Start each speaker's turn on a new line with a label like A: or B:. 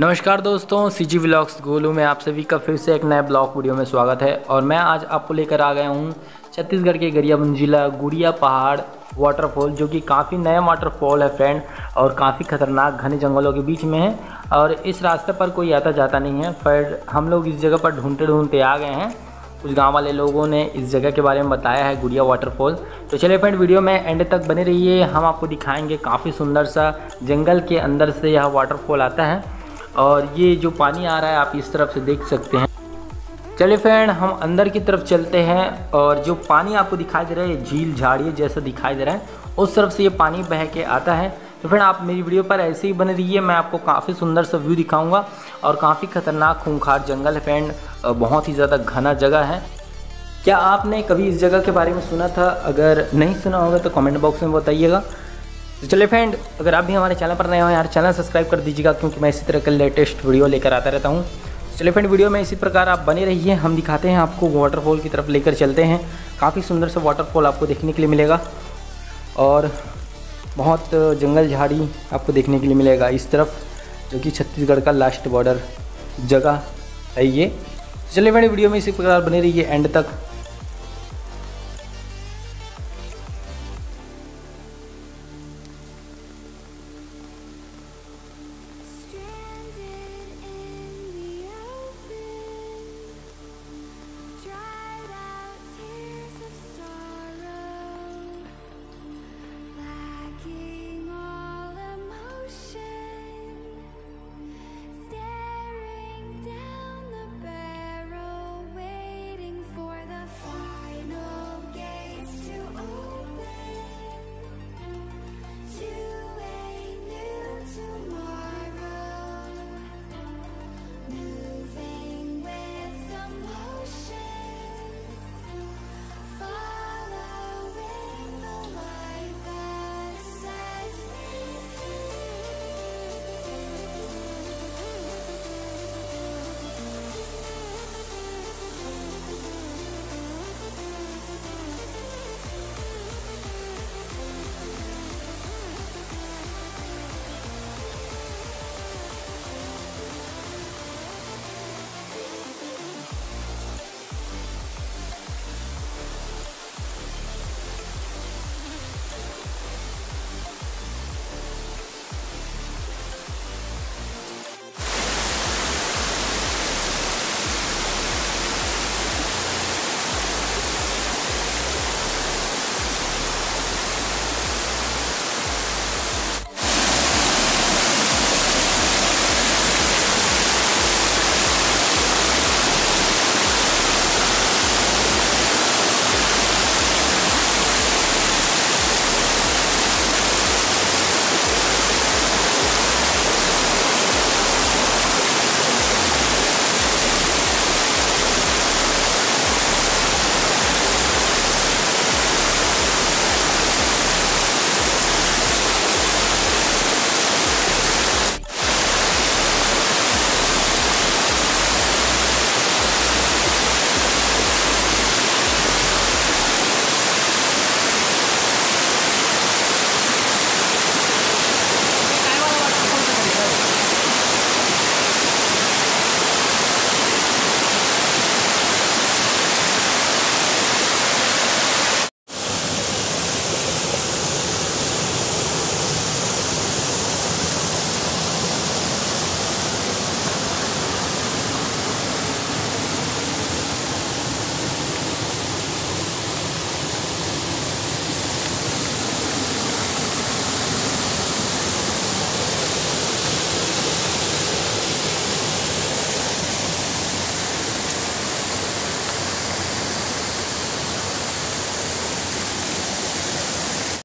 A: नमस्कार दोस्तों सी जी व्लॉग्स गोलू में आप सभी का फिर से एक नए ब्लॉग वीडियो में स्वागत है और मैं आज आपको लेकर आ गया हूँ छत्तीसगढ़ के गरियाबंद जिला गुड़िया पहाड़ वाटरफॉल जो कि काफ़ी नया वाटरफॉल है फ्रेंड और काफ़ी ख़तरनाक घने जंगलों के बीच में है और इस रास्ते पर कोई आता जाता नहीं है। फिर हम लोग इस जगह पर ढूंढते ढूंढते आ गए हैं। कुछ गाँव वाले लोगों ने इस जगह के बारे में बताया है, गुड़िया वाटरफॉल तो चलिए फ्रेंड वीडियो में एंड तक बने रहिए। हम आपको दिखाएँगे काफ़ी सुंदर सा जंगल के अंदर से यह वाटरफॉल आता है। और ये जो पानी आ रहा है, आप इस तरफ़ से देख सकते हैं। चलिए फ्रेंड, हम अंदर की तरफ़ चलते हैं और जो पानी आपको दिखाई दे रहा है झील झाड़ी जैसा दिखाई दे रहा है, उस तरफ़ से ये पानी बह के आता है। तो फ्रेंड, आप मेरी वीडियो पर ऐसे ही बने रहिए, मैं आपको काफ़ी सुंदर सा व्यू दिखाऊँगा और काफ़ी खतरनाक खूंखार जंगल है फ्रेंड बहुत ही ज़्यादा घना जगह है। क्या आपने कभी इस जगह के बारे में सुना था? अगर नहीं सुना होगा तो कमेंट बॉक्स में बताइएगा। तो चलिए फ्रेंड अगर आप भी हमारे चैनल पर नए हो, यार चैनल सब्सक्राइब कर दीजिएगा, क्योंकि मैं इसी तरह के लेटेस्ट वीडियो लेकर आता रहता हूँ। चलिए फ्रेंड वीडियो में इसी प्रकार आप बने रहिए, हम दिखाते हैं आपको वाटरफॉल की तरफ़ लेकर चलते हैं। काफ़ी सुंदर सा वाटरफॉल आपको देखने के लिए मिलेगा। और बहुत जंगल झाड़ी आपको देखने के लिए मिलेगा इस तरफ़, जो कि छत्तीसगढ़ का लास्ट बॉर्डर जगह है ये। चलिए फ्रेंड वीडियो में इसी प्रकार बने रहिए एंड तक।